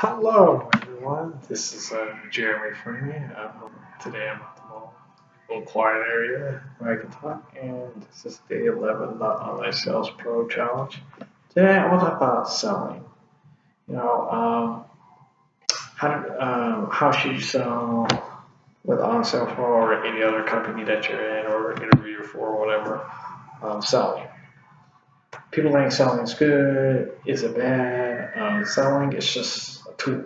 Hello, everyone. This is uh, Jeremy Freeney. Um, today I'm at the mall, little quiet area where I can talk, and this is day 11 the Online Sales Pro Challenge. Today I want to talk about selling. You know, um, how um, how should you sell with On Sales Pro or any other company that you're in or interview for or whatever? Um, selling people think selling is good. Is it bad? Um, selling is just tool.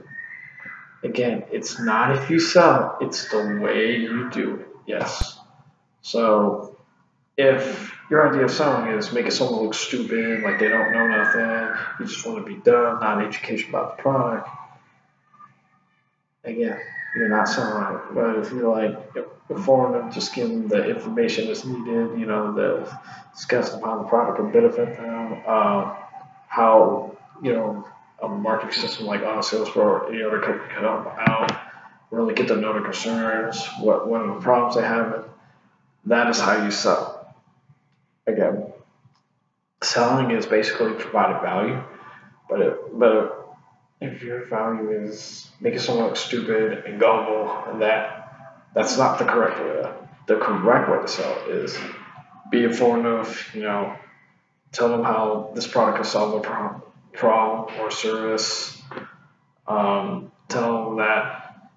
Again, it's not if you sell, it's the way you do it. Yes. So if your idea of selling is making someone look stupid, like they don't know nothing, you just want to be dumb, not education about the product, again, you're not selling. But if you're like inform them, just give them the information that's needed, you know, the discuss upon the product and benefit them, uh, how, you know, a marketing system like On Sales Pro or any other company can help out, really get to know the concerns, what, what are the problems they have, that is how you sell. Again, selling is basically providing value, but it, but if your value is making someone look stupid and gullible and that that's not the correct way the correct way to sell is be informative you know tell them how this product can solve a problem, problem or service um, tell them that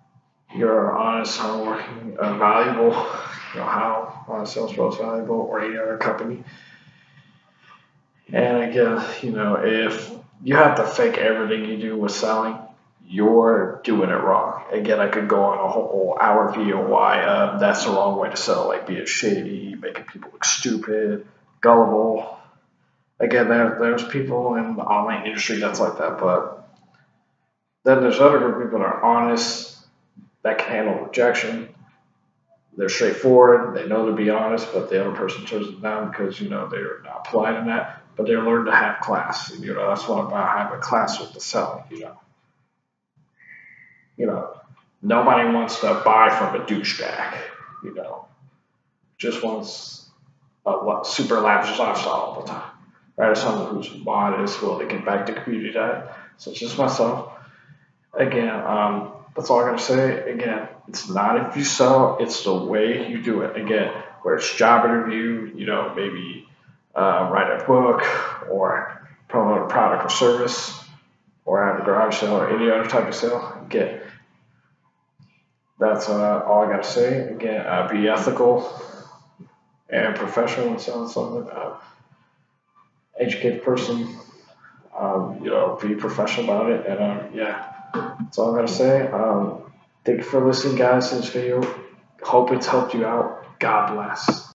you're honest hardworking uh, valuable you know how uh, sales pro is valuable or any other company and again you know if you have to fake everything you do with selling, you're doing it wrong. Again, I could go on a whole hour video why uh, that's the wrong way to sell, like being shady, making people look stupid, gullible. Again, there, there's people in the online industry that's like that, but then there's other group of people that are honest, that can handle rejection. They're straightforward. They know to be honest, but the other person turns them down because you know they're not polite in that but they learn to have class. And, you know, that's what i about having class with the selling, you know. You know, nobody wants to buy from a douchebag, you know. Just wants a super lavish lifestyle all the time. As someone who's modest, will to get back to community diet, such as myself. Again, um, that's all I gotta say. Again, it's not if you sell, it's the way you do it. Again, where it's job interview, you know, maybe uh, write a book or promote a product or service or have a garage sale or any other type of sale, again, that's uh, all I got to say. Again, uh, be ethical and professional in selling something. Uh, educate person, um, you know, be professional about it. And um, yeah, that's all I got to say. Um, thank you for listening, guys, to this video. Hope it's helped you out. God bless.